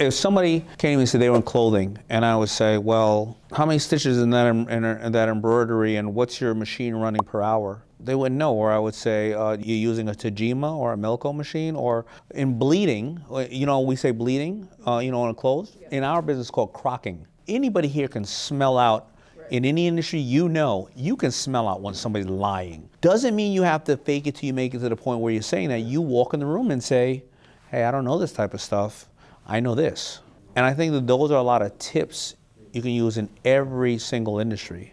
If somebody came and said they were in clothing, and I would say, well, how many stitches in that, in, in that embroidery, and what's your machine running per hour? They wouldn't know. Or I would say, uh, you're using a Tajima or a Melco machine, or in bleeding, uh, you know, we say bleeding, uh, you know, on clothes. In our business, it's called crocking. Anybody here can smell out in any industry you know, you can smell out when somebody's lying. Doesn't mean you have to fake it till you make it to the point where you're saying that. You walk in the room and say, hey, I don't know this type of stuff. I know this. And I think that those are a lot of tips you can use in every single industry.